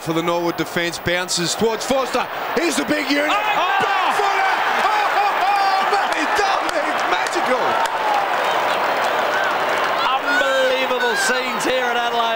for the Norwood defence. Bounces towards Forster. Here's the big unit. Oh! oh Back footer! Oh, oh, oh, oh mate, that It's magical. Unbelievable scenes here at Adelaide